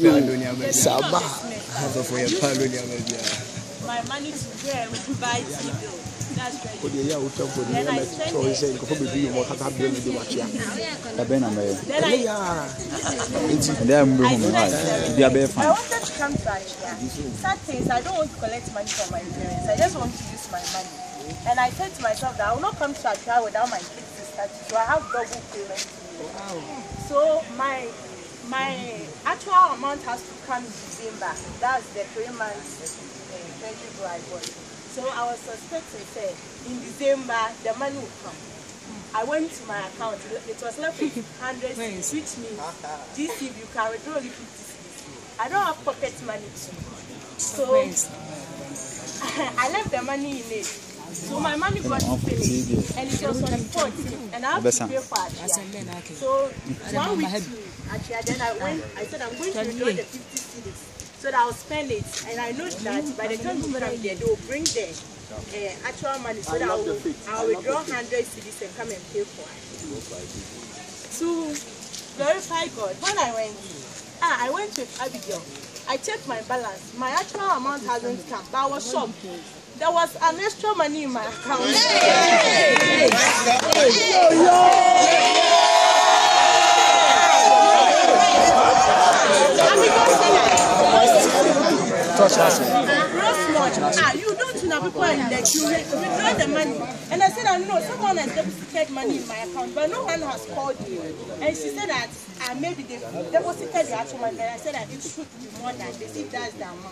Saba. Asɔfo yɛ paalo ni ama bia. My money to wear will buy tea bill. o de yà wotɔ ko de yà mɛ tɔ yi sɛ nkɔfɔ bɛ bi mɔ kata bɛ mi de wa tia. ɛ bɛ na mɛ yɛ. ɛlɛ yà eti. ɛdɛ yà mbɛ hun wa bi a bɛ fan. I wanted to come back here. Sad thing is I don't want to collect money from my parents. I just want to use my money. And I said to myself that I will not come to Accra without my kids to. So I have double payment. Wow. So my my actual amount has to come in December. That's the three months uh, I got. So I was suspecting say in December the money will come. I went to my account. It was left with 100 cedis, which means this if you can withdraw only 50 cedis. I don't have pocket money too. So I left the money in it. So my money got finished. And it was on the 14th. And I have to pay for it. So one week to Atwea, then I went, I said I'm going to withdraw the 50 cedis so that I'll spend it. And I know that by the time we come there, they will bring the uh, actual money so that I'll, I'll withdraw 100 cedis and come and pay for it. To verify God, when I went, I went with Abigail. I checked my balance. My actual amount hasn't come, but I was shocked. There was an extra money in my account. Gross much. Ah, you don't know people in the queue. Withdraw the money. And I said, I know someone has deposited money in my account, but no one has called me. And she said that maybe they deposited the actual money. And I said that it should be more than this if that's the amount.